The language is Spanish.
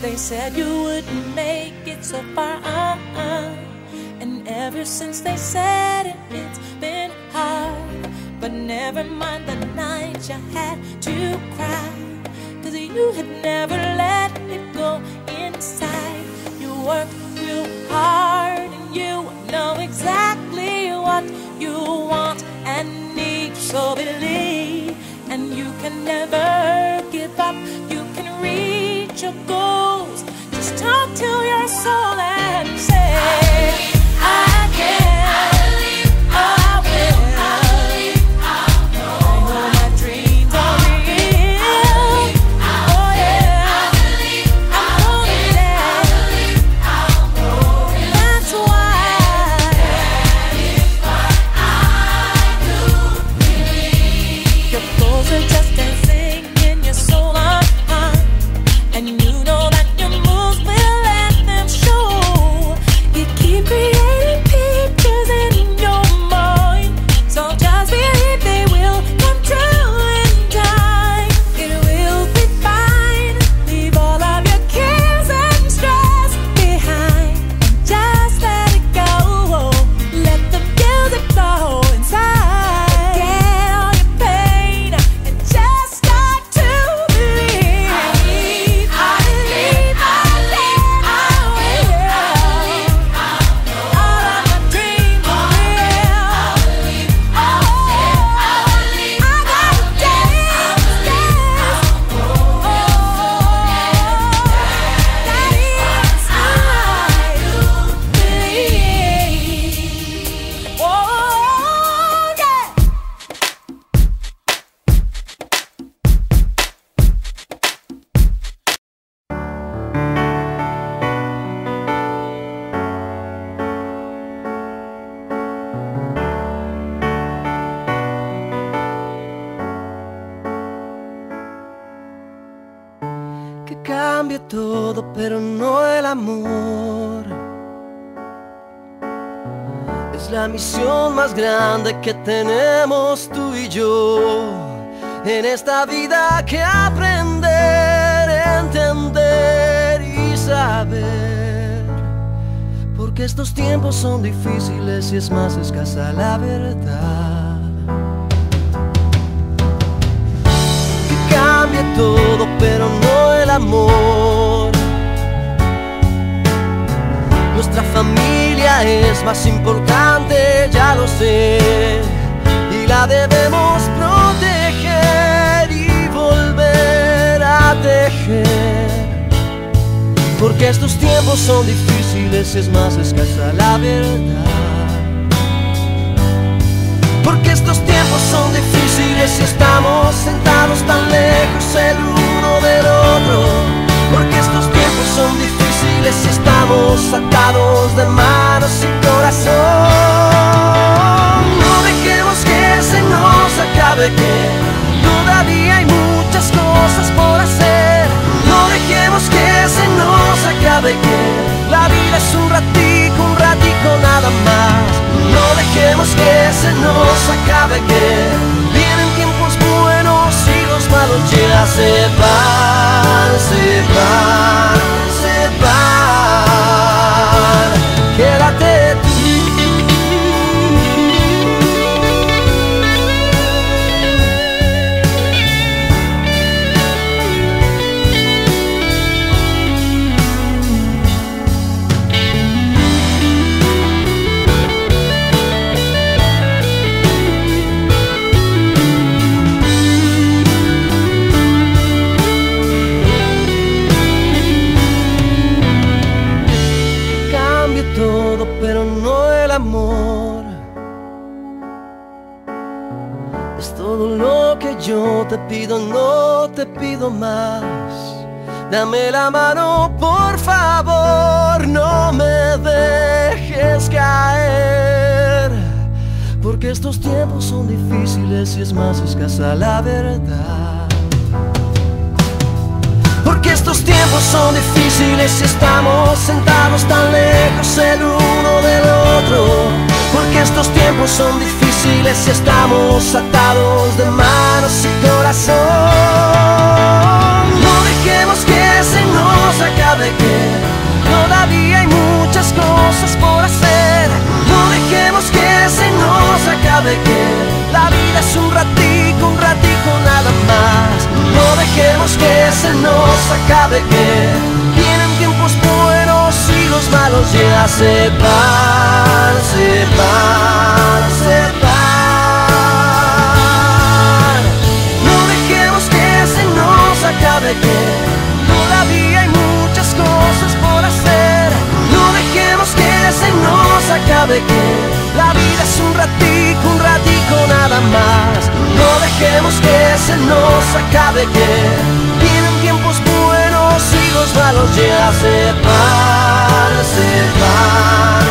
They said you wouldn't make it so far. Uh-uh. And ever since they said it, it's been hard. But never mind the night you had to cry. Cause you had never let it go inside. You worked real hard and you know exactly what you want and need. So believe, and you can never give up. You can reach your goals. to que cambie todo, pero no el amor. Es la misión más grande que tenemos tú y yo en esta vida que aprender, entender y saber. Porque estos tiempos son difíciles y es más escasa la verdad. que cambie todo, pero no el amor. Nuestra familia es más importante, ya lo sé, y la debemos proteger y volver a tejer. Porque estos tiempos son difíciles, es más escasa la verdad. Porque estos tiempos son difíciles y estamos sentados tan lejos el uno del otro. Y estamos atados de manos y corazón. No dejemos que se nos acabe que todavía hay muchas cosas por hacer. No dejemos que se nos acabe que la vida es un ratico, un ratico nada más. No dejemos que se nos acabe que vienen tiempos buenos y los malos ya se van, se van, pero no el amor. Es todo lo que yo te pido, no te pido más. Dame la mano, por favor, no me dejes caer. Porque estos tiempos son difíciles y es más escasa la verdad. Estos tiempos son difíciles si estamos sentados tan lejos el uno del otro. Porque estos tiempos son difíciles si estamos atados de manos y corazón. No dejemos que se nos acabe que todavía hay muchas cosas por hacer. No dejemos que se nos acabe que la vida es un ratico, un ratico nada más. No dejemos que se nos vienen tiempos buenos y los malos ya se van, se van, se van. No dejemos que se nos acabe que todavía hay muchas cosas por hacer. No dejemos que se nos acabe que la vida es un ratico, un ratico nada más. No dejemos que se nos acabe que malos llega a separarse. Separ.